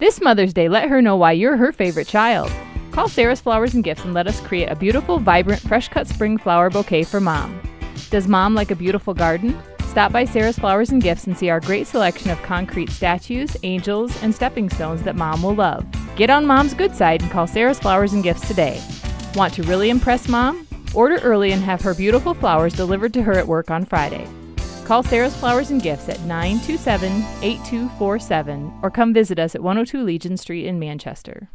This Mother's Day, let her know why you're her favorite child. Call Sarah's Flowers and Gifts and let us create a beautiful, vibrant, fresh cut spring flower bouquet for mom. Does mom like a beautiful garden? Stop by Sarah's Flowers and Gifts and see our great selection of concrete statues, angels, and stepping stones that mom will love. Get on mom's good side and call Sarah's Flowers and Gifts today. Want to really impress mom? Order early and have her beautiful flowers delivered to her at work on Friday. Call Sarah's Flowers and Gifts at 927 8247 or come visit us at 102 Legion Street in Manchester.